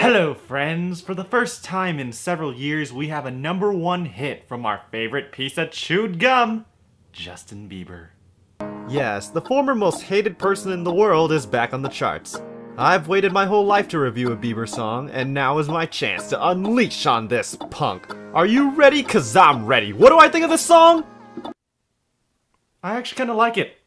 Hello, friends! For the first time in several years, we have a number one hit from our favorite piece of chewed gum, Justin Bieber. Yes, the former most hated person in the world is back on the charts. I've waited my whole life to review a Bieber song, and now is my chance to unleash on this punk. Are you ready? Cause I'm ready. What do I think of this song? I actually kinda like it.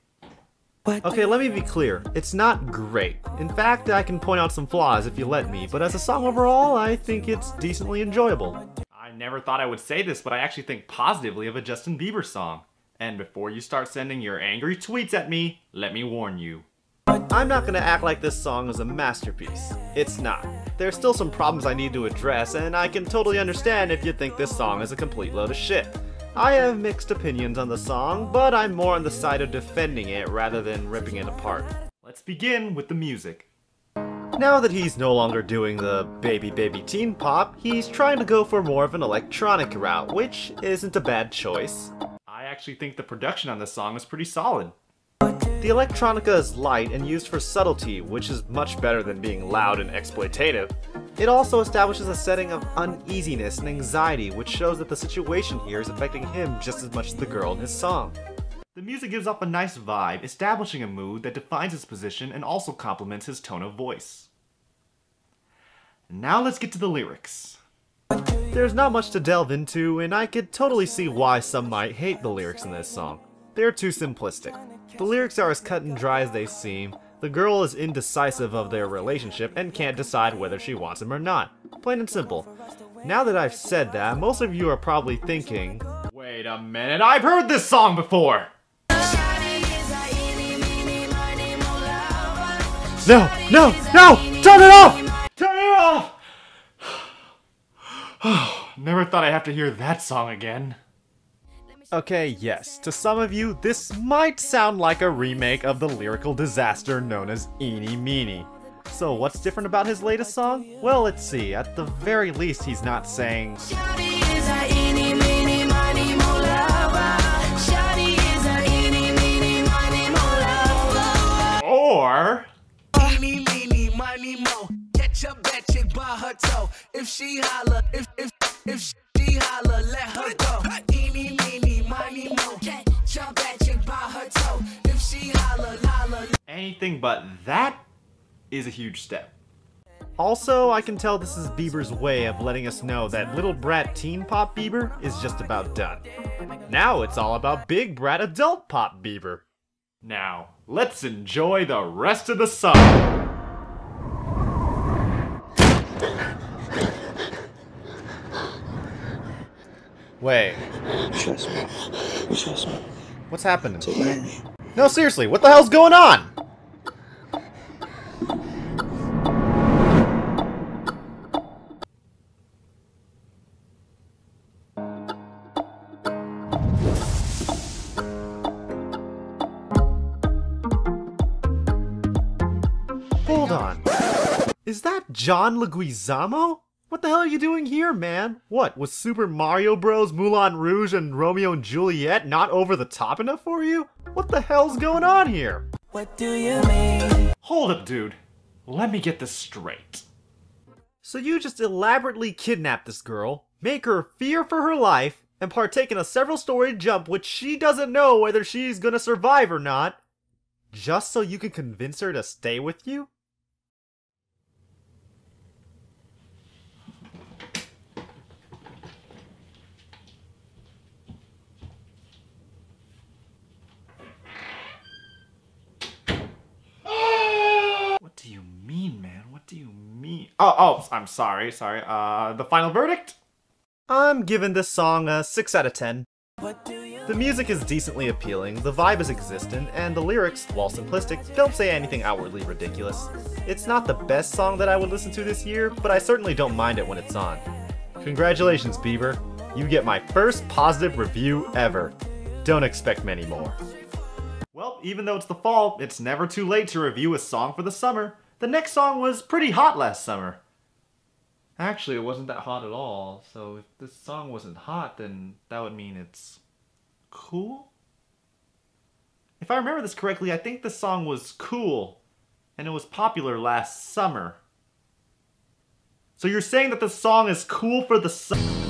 Okay, let me be clear. It's not great. In fact, I can point out some flaws if you let me, but as a song overall, I think it's decently enjoyable. I never thought I would say this, but I actually think positively of a Justin Bieber song. And before you start sending your angry tweets at me, let me warn you. I'm not gonna act like this song is a masterpiece. It's not. There's still some problems I need to address, and I can totally understand if you think this song is a complete load of shit. I have mixed opinions on the song, but I'm more on the side of defending it rather than ripping it apart. Let's begin with the music. Now that he's no longer doing the baby baby teen pop, he's trying to go for more of an electronic route, which isn't a bad choice. I actually think the production on this song is pretty solid. The electronica is light and used for subtlety, which is much better than being loud and exploitative. It also establishes a setting of uneasiness and anxiety, which shows that the situation here is affecting him just as much as the girl in his song. The music gives off a nice vibe, establishing a mood that defines his position and also complements his tone of voice. Now let's get to the lyrics. There's not much to delve into, and I could totally see why some might hate the lyrics in this song. They're too simplistic. The lyrics are as cut and dry as they seem. The girl is indecisive of their relationship and can't decide whether she wants him or not. Plain and simple. Now that I've said that, most of you are probably thinking, Wait a minute, I've heard this song before! No, no, no! Turn it off! Turn it off! Never thought I'd have to hear that song again. Okay, yes, to some of you, this might sound like a remake of the lyrical disaster known as Eenie Meenie. So what's different about his latest song? Well, let's see, at the very least he's not saying, Or... Eeny, meeny, miny, mo. Catch up that chick by her toe. If she holler, if if if but that is a huge step. Also, I can tell this is Bieber's way of letting us know that little brat teen pop Bieber is just about done. Now it's all about big brat adult pop Bieber. Now, let's enjoy the rest of the song. Wait, Trust me. Trust me. what's happening? No, seriously, what the hell's going on? Hold on. Is that John Leguizamo? What the hell are you doing here, man? What, was Super Mario Bros, Moulin Rouge, and Romeo and Juliet not over the top enough for you? What the hell's going on here? What do you mean? Hold up, dude. Let me get this straight. So you just elaborately kidnap this girl, make her fear for her life, and partake in a several story jump which she doesn't know whether she's gonna survive or not, just so you can convince her to stay with you? What do you mean, man? What do you mean? Oh, oh, I'm sorry, sorry. Uh, the final verdict? I'm giving this song a 6 out of 10. What do you The music is decently appealing, the vibe is existent, and the lyrics, while simplistic, don't say anything outwardly ridiculous. It's not the best song that I would listen to this year, but I certainly don't mind it when it's on. Congratulations, Bieber. You get my first positive review ever. Don't expect many more. Well, even though it's the fall, it's never too late to review a song for the summer. The next song was pretty hot last summer. Actually, it wasn't that hot at all, so if this song wasn't hot, then that would mean it's cool? If I remember this correctly, I think the song was cool, and it was popular last summer. So you're saying that the song is cool for the summer?